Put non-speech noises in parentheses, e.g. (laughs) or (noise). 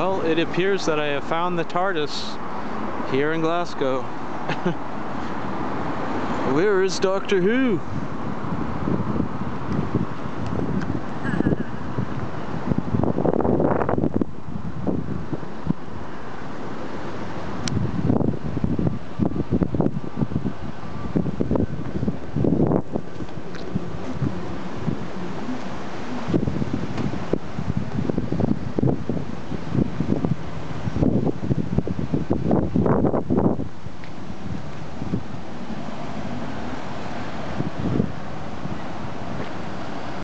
Well, it appears that I have found the TARDIS here in Glasgow. (laughs) Where is Doctor Who?